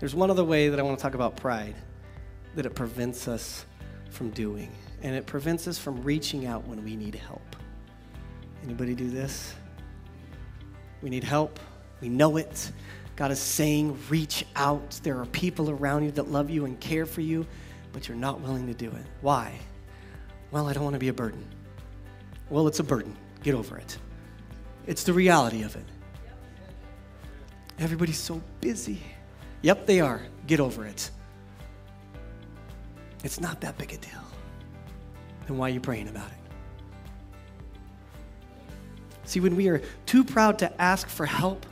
There's one other way that I want to talk about pride that it prevents us from doing, and it prevents us from reaching out when we need help. Anybody do this? We need help. We know it. God is saying, reach out. There are people around you that love you and care for you, but you're not willing to do it. Why? Well, I don't want to be a burden. Well, it's a burden. Get over it. It's the reality of it. Everybody's so busy. Yep, they are. Get over it. It's not that big a deal. Then why are you praying about it? See, when we are too proud to ask for help,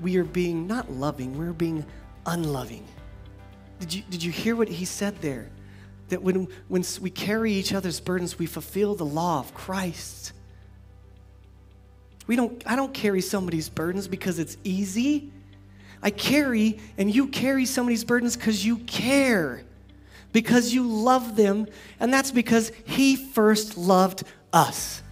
we are being not loving, we're being unloving. Did you, did you hear what he said there? That when, when we carry each other's burdens, we fulfill the law of Christ. We don't, I don't carry somebody's burdens because it's easy. I carry and you carry somebody's burdens because you care, because you love them, and that's because He first loved us.